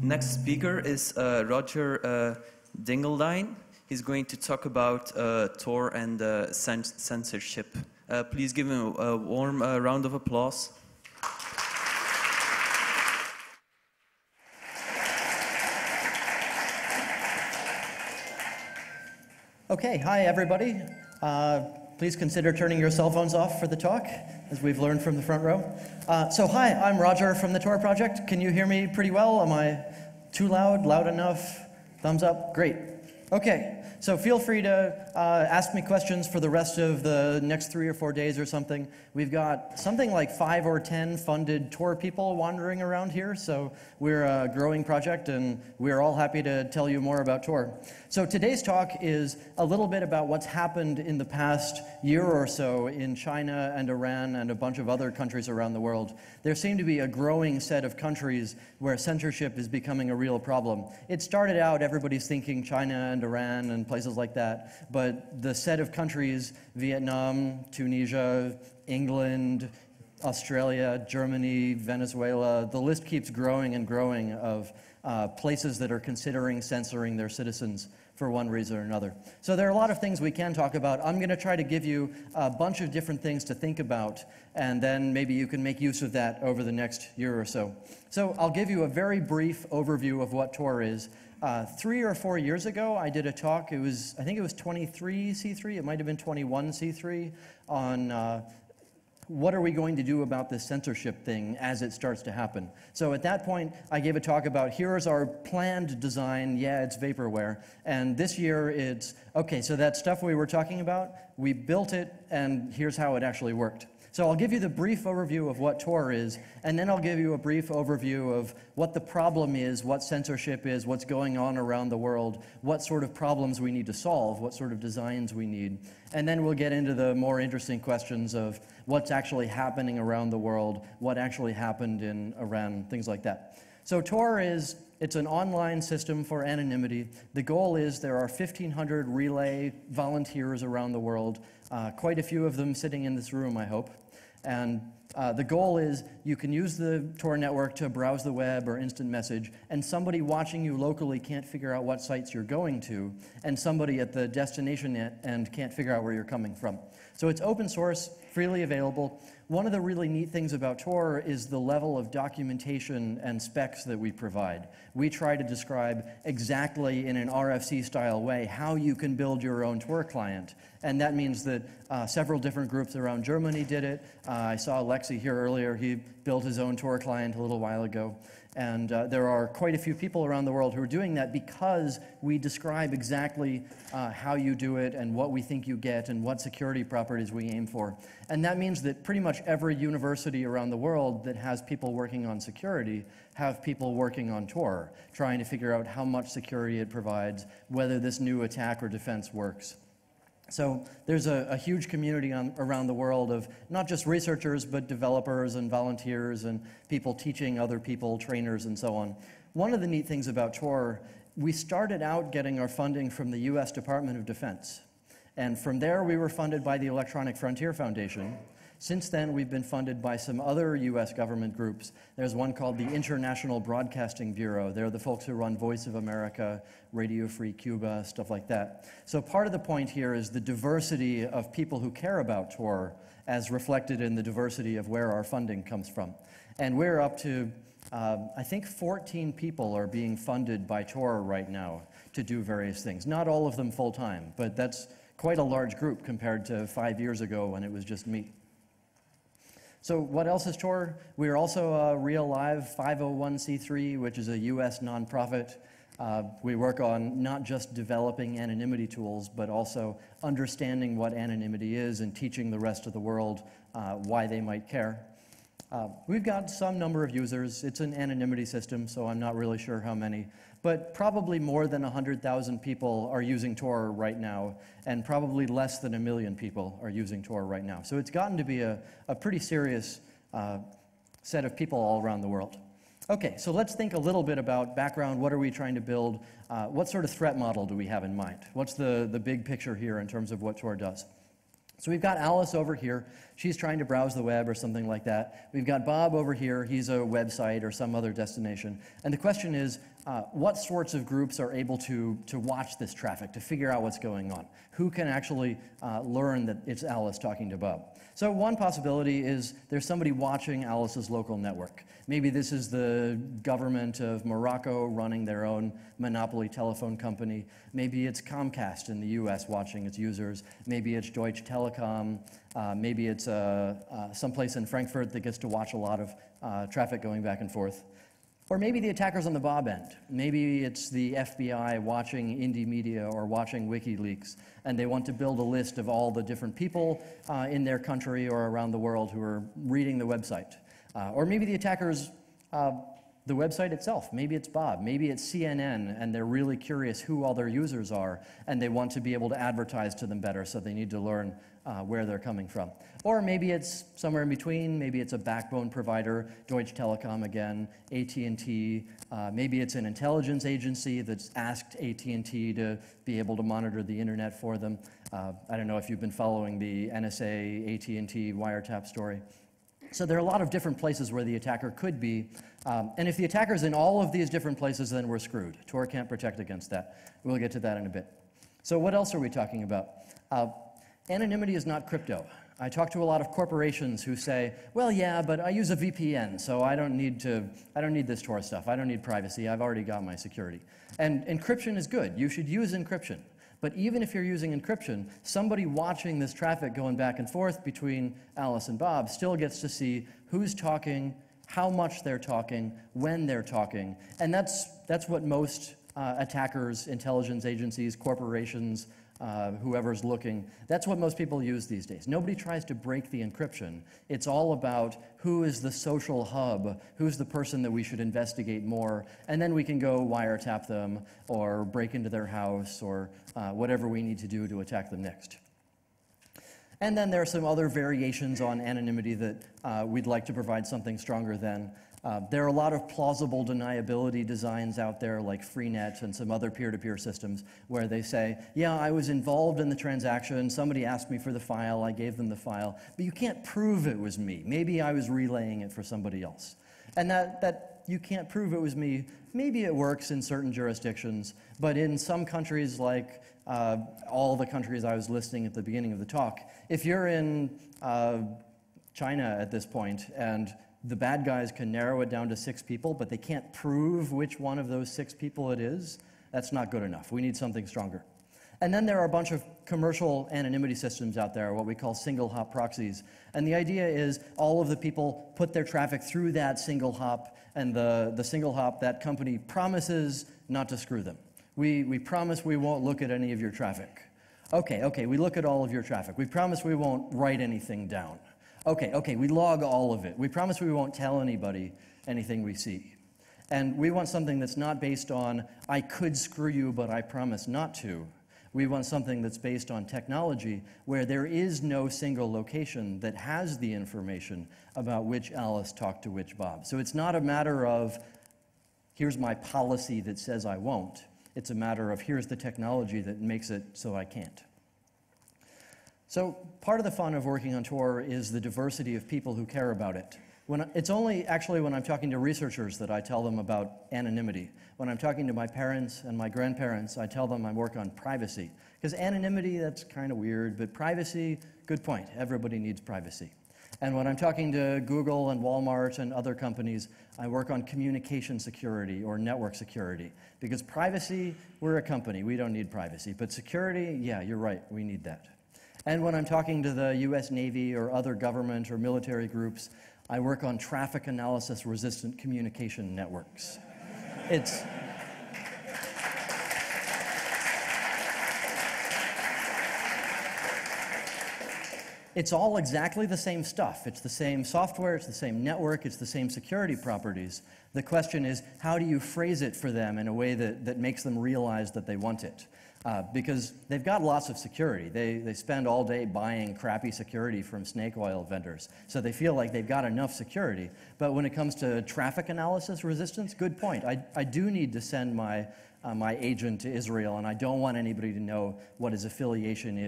Next speaker is uh, Roger uh, Dingledine. He's going to talk about uh, Tor and uh, censorship. Uh, please give him a, a warm uh, round of applause. Okay, hi everybody. Please consider turning your cell phones off for the talk, as we've learned from the front row. Uh, so hi, I'm Roger from the Tor Project. Can you hear me pretty well? Am I too loud, loud enough? Thumbs up? Great. Okay, so feel free to uh, ask me questions for the rest of the next three or four days or something. We've got something like five or 10 funded Tor people wandering around here, so we're a growing project and we're all happy to tell you more about Tor. So today's talk is a little bit about what's happened in the past year or so in China and Iran and a bunch of other countries around the world. There seem to be a growing set of countries where censorship is becoming a real problem. It started out everybody's thinking China and Iran and places like that. But the set of countries, Vietnam, Tunisia, England, Australia, Germany, Venezuela, the list keeps growing and growing of uh, places that are considering censoring their citizens for one reason or another. So there are a lot of things we can talk about. I'm going to try to give you a bunch of different things to think about, and then maybe you can make use of that over the next year or so. So I'll give you a very brief overview of what Tor is, uh, three or four years ago, I did a talk. It was, I think it was 23C3. It might have been 21C3 on uh, what are we going to do about this censorship thing as it starts to happen. So at that point, I gave a talk about here's our planned design. Yeah, it's vaporware. And this year, it's okay. So that stuff we were talking about, we built it, and here's how it actually worked. So I'll give you the brief overview of what Tor is, and then I'll give you a brief overview of what the problem is, what censorship is, what's going on around the world, what sort of problems we need to solve, what sort of designs we need. And then we'll get into the more interesting questions of what's actually happening around the world, what actually happened in Iran, things like that. So Tor is it's an online system for anonymity. The goal is there are 1,500 relay volunteers around the world, uh, quite a few of them sitting in this room, I hope. And uh, the goal is you can use the Tor network to browse the web or instant message, and somebody watching you locally can't figure out what sites you're going to, and somebody at the destination end can't figure out where you're coming from. So it's open source, freely available. One of the really neat things about Tor is the level of documentation and specs that we provide. We try to describe exactly in an RFC style way how you can build your own Tor client. And that means that uh, several different groups around Germany did it. Uh, I saw Alexi here earlier. He built his own Tor client a little while ago. And uh, there are quite a few people around the world who are doing that because we describe exactly uh, how you do it and what we think you get and what security properties we aim for. And that means that pretty much every university around the world that has people working on security have people working on Tor, trying to figure out how much security it provides, whether this new attack or defense works. So there's a, a huge community on, around the world of not just researchers, but developers and volunteers and people teaching other people, trainers, and so on. One of the neat things about Tor, we started out getting our funding from the US Department of Defense. And from there, we were funded by the Electronic Frontier Foundation. Since then, we've been funded by some other US government groups. There's one called the International Broadcasting Bureau. They're the folks who run Voice of America, Radio Free Cuba, stuff like that. So part of the point here is the diversity of people who care about Tor as reflected in the diversity of where our funding comes from. And we're up to, um, I think 14 people are being funded by Tor right now to do various things. Not all of them full time, but that's quite a large group compared to five years ago when it was just me. So what else is Tor? We are also a Real Live 501c3, which is a U.S. nonprofit. Uh, we work on not just developing anonymity tools, but also understanding what anonymity is and teaching the rest of the world uh, why they might care. Uh, we've got some number of users. It's an anonymity system, so I'm not really sure how many but probably more than 100,000 people are using Tor right now, and probably less than a million people are using Tor right now. So it's gotten to be a, a pretty serious uh, set of people all around the world. Okay, so let's think a little bit about background. What are we trying to build? Uh, what sort of threat model do we have in mind? What's the, the big picture here in terms of what Tor does? So we've got Alice over here. She's trying to browse the web or something like that. We've got Bob over here. He's a website or some other destination. And the question is, uh, what sorts of groups are able to, to watch this traffic, to figure out what's going on? Who can actually uh, learn that it's Alice talking to Bob? So one possibility is there's somebody watching Alice's local network. Maybe this is the government of Morocco running their own monopoly telephone company. Maybe it's Comcast in the US watching its users. Maybe it's Deutsche Telekom. Uh, maybe it's uh, uh, someplace in Frankfurt that gets to watch a lot of traffic going back and forth. Or maybe the attacker's on the Bob end. Maybe it's the FBI watching Indymedia or watching WikiLeaks, and they want to build a list of all the different people uh, in their country or around the world who are reading the website. Uh, or maybe the attacker's uh, the website itself. Maybe it's Bob. Maybe it's CNN, and they're really curious who all their users are, and they want to be able to advertise to them better, so they need to learn uh, where they're coming from. Or maybe it's somewhere in between. Maybe it's a backbone provider, Deutsche Telekom again, AT&T. Uh, maybe it's an intelligence agency that's asked AT&T to be able to monitor the internet for them. Uh, I don't know if you've been following the NSA AT&T wiretap story. So there are a lot of different places where the attacker could be. Um, and if the attacker's in all of these different places, then we're screwed. Tor can't protect against that. We'll get to that in a bit. So what else are we talking about? Uh, anonymity is not crypto. I talk to a lot of corporations who say, well, yeah, but I use a VPN, so I don't need to, I don't need this Tor stuff. I don't need privacy. I've already got my security. And encryption is good. You should use encryption. But even if you're using encryption, somebody watching this traffic going back and forth between Alice and Bob still gets to see who's talking, how much they're talking, when they're talking. And that's, that's what most uh, attackers, intelligence agencies, corporations, uh, whoever's looking. That's what most people use these days. Nobody tries to break the encryption. It's all about who is the social hub, who's the person that we should investigate more, and then we can go wiretap them or break into their house or uh, whatever we need to do to attack them next. And then there are some other variations on anonymity that uh, we'd like to provide something stronger than. Uh, there are a lot of plausible deniability designs out there, like Freenet and some other peer to peer systems, where they say, Yeah, I was involved in the transaction. Somebody asked me for the file. I gave them the file. But you can't prove it was me. Maybe I was relaying it for somebody else. And that, that you can't prove it was me. Maybe it works in certain jurisdictions, but in some countries, like uh, all the countries I was listing at the beginning of the talk, if you're in uh, China at this point and the bad guys can narrow it down to six people, but they can't prove which one of those six people it is, that's not good enough. We need something stronger. And then there are a bunch of commercial anonymity systems out there, what we call single hop proxies. And the idea is all of the people put their traffic through that single hop, and the, the single hop, that company promises not to screw them. We, we promise we won't look at any of your traffic. Okay, okay, we look at all of your traffic. We promise we won't write anything down. Okay, okay, we log all of it. We promise we won't tell anybody anything we see. And we want something that's not based on, I could screw you, but I promise not to. We want something that's based on technology where there is no single location that has the information about which Alice talked to which Bob. So it's not a matter of, here's my policy that says I won't. It's a matter of, here's the technology that makes it so I can't. So part of the fun of working on Tor is the diversity of people who care about it. When it's only actually when I'm talking to researchers that I tell them about anonymity. When I'm talking to my parents and my grandparents, I tell them I work on privacy. Because anonymity, that's kind of weird, but privacy, good point. Everybody needs privacy. And when I'm talking to Google and Walmart and other companies, I work on communication security or network security. Because privacy, we're a company, we don't need privacy. But security, yeah, you're right, we need that. And when I'm talking to the US Navy or other government or military groups, I work on traffic analysis resistant communication networks. It's It's all exactly the same stuff. It's the same software, it's the same network, it's the same security properties. The question is, how do you phrase it for them in a way that, that makes them realize that they want it? uh, because they've got lots of security. They, they spend all day buying crappy security from snake oil vendors. So they feel like they've got enough security. But when it comes to traffic analysis resistance, good point. I, I do need to send my, uh, my agent to Israel, and I don't want anybody to know what his affiliation is.